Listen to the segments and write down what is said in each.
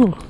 cool.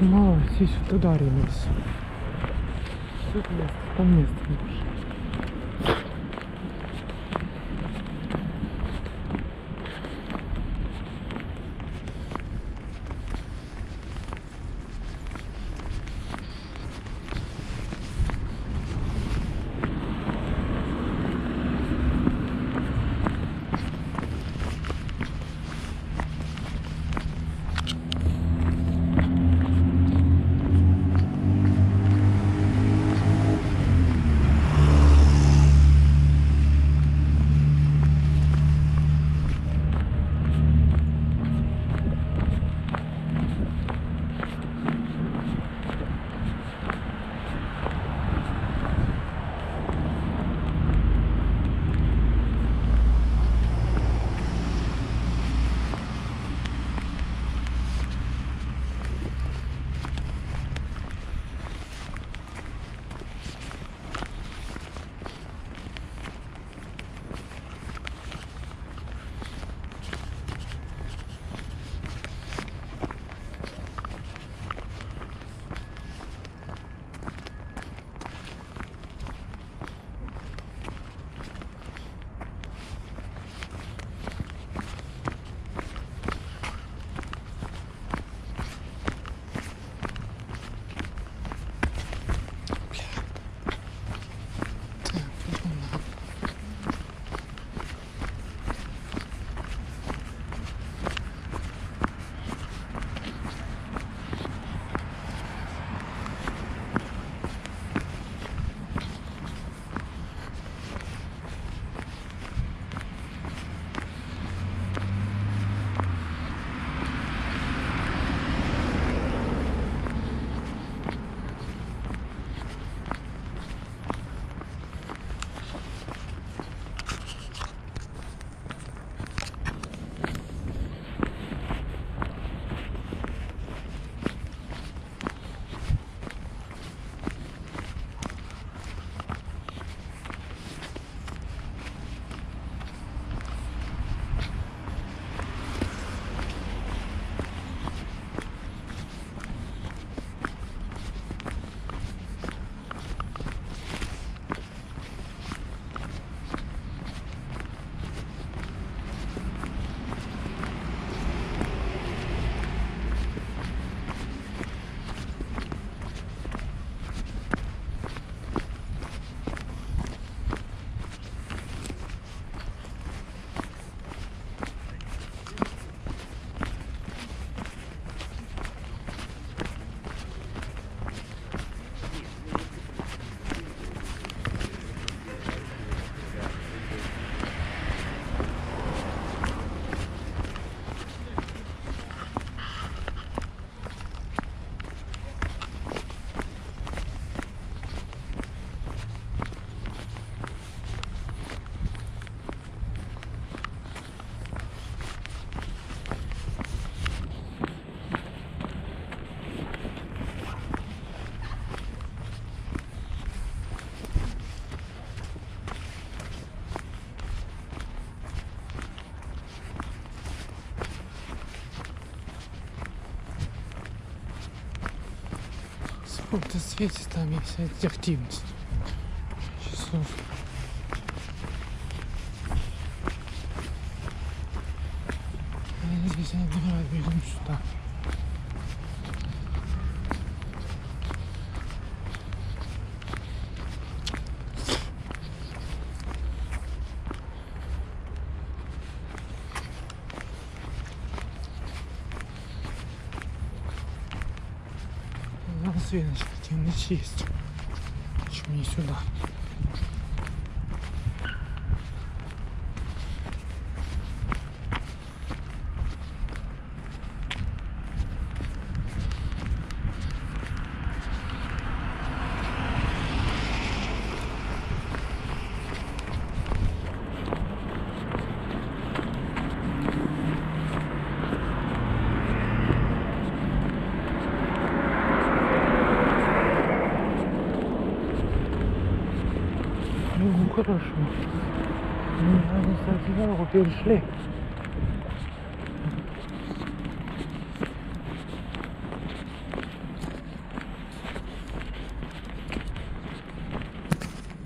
Вот туда ринулись. Тут место, там место больше. Сколько светит там есть эта активность. Часов. А Здесь они давай бежим сюда. Свет, значит, активность есть. Почему не сюда? Ну, хорошо. Ну, они, кстати, дорогу перешли.